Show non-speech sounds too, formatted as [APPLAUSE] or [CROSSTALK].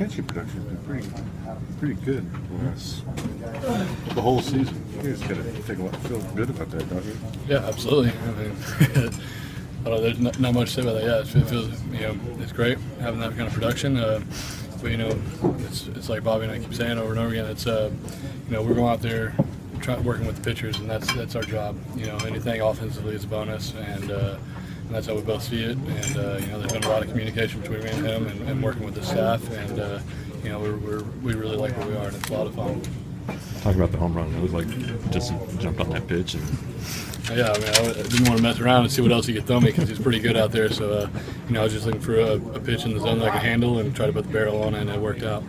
catching production has been pretty, pretty good the last the whole season. You just gotta take a lot, feel good about that, don't you? Yeah, absolutely. I mean, [LAUGHS] don't know, there's not, not much to say about that. Yeah, it feels you know it's great having that kind of production. Uh, but you know, it's it's like Bobby and I keep saying over and over again. It's uh, you know we're going out there trying working with the pitchers, and that's that's our job. You know, anything offensively is a bonus, and. Uh, and that's how we both see it. And uh, you know, there's been a lot of communication between me and him, and, and working with the staff. And uh, you know, we're, we're, we really like where we are, and it's a lot of fun. Talking about the home run, it looked like just jumped on that pitch and Yeah, I mean, I didn't want to mess around and see what else he could throw me because he's pretty good out there. So, uh, you know, I was just looking for a, a pitch in the zone that I could handle and try to put the barrel on it, and it worked out.